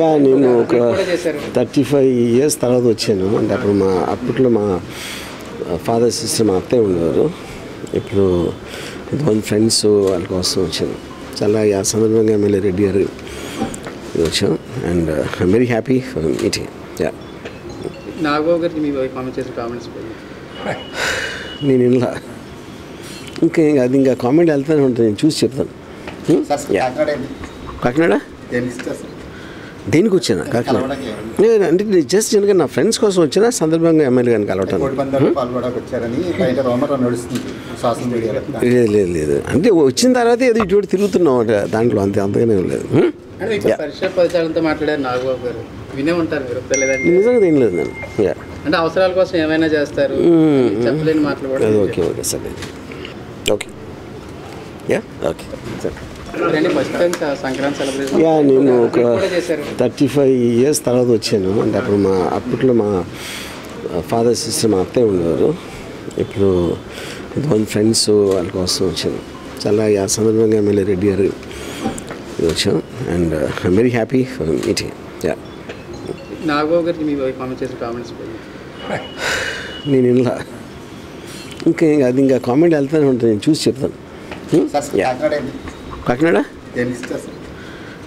Yeah నేను ఒక thirty five years తర్వాత వచ్చాను. అంటే అప్పుడు మా అప్పట్లో మా ఫాదర్ సిస్టర్ మా అత్తయ్య ఉండేవారు. ఇప్పుడు కొంతమంది ఫ్రెండ్స్ వాళ్ళ కోసం వచ్చాను. చాలా ఆ సందర్భంగా ఎమ్మెల్యే రెడ్డి గారు వచ్చాం and I'm very happy for meeting ya. Nagababu గారికి మీ వైఫ్ కామెంట్ చేసిన కామెంట్స్ నేను ఇలా ఇంకా ఇంకా అది ఇంకా కామెంట్ వెళ్తానే ఉంటుంది నేను చూసి చెప్తాను. కాకినాడ? దేనికి వచ్చాను కాకినాడ. అంటే నేను జస్ట్ ఎందుకంటే నా ఫ్రెండ్స్ కోసం వచ్చిన సందర్భంగా ఎమ్మెల్యే గారిని కలవటాను మీడియాలో. లేదు లేదు లేదు. అంటే వచ్చిన తర్వాత ఏదో ఇటు తిరుగుతున్నాం అంటే దాంట్లో అంతే అంతగానే లేదు. నిజంగా ఏం లేదు నేను. యా. అంటే అవసరాల కోసం ఏమైనా చేస్తారు? చెప్పలేని మాటలు కూడా అది ఓకే ఓకే సరే. ఓకే. యా ఓకే సరే. యా నేను ఒక థర్టీ ఫైవ్ ఇయర్స్ తర్వాత వచ్చాను. అంటే అప్పుడు మా అప్పట్లో మా ఫాదర్ సిస్టర్ మా అత్తయ్య ఉండేవారు. ఇప్పుడు కొంతమంది ఫ్రెండ్స్ వాళ్ళ కోసం వచ్చాను. చాలా ఆ సందర్భంగా ఎమ్మెల్యే రెడ్డి గారు వచ్చాం. And I'm very happy for meeting ya. నేను ఇలా ఇంకా ఇంకా అది ఇంకా కామెంట్ వెళ్తానే ఉంటుంది నేను చూసి చెప్తాను. కాకినాడ?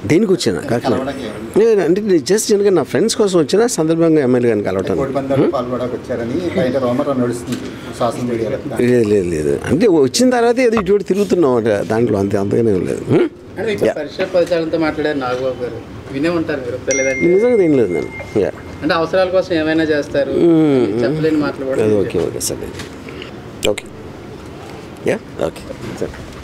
దేనికి వచ్చాను కాకినాడ? అంటే నేను జస్ట్ ఎందుకంటే నా ఫ్రెండ్స్ కోసం వచ్చిన సందర్భంగా ఎమ్మెల్యే గారిని కలవటాను లేదు లేదు లేదు అంటే వచ్చిన తర్వాత ఏదో ఇటు తిరుగుతున్నాం అంటే దాంట్లో అంతే అంతగానే లేదు. నిజంగా ఏం లేదు నేను. యా. అంటే అవసరాల కోసం ఏమైనా చేస్తారు? చెప్పలేని మాటలు కూడా అది ఓకే ఓకే సరే. ఓకే. Ya okay. సరే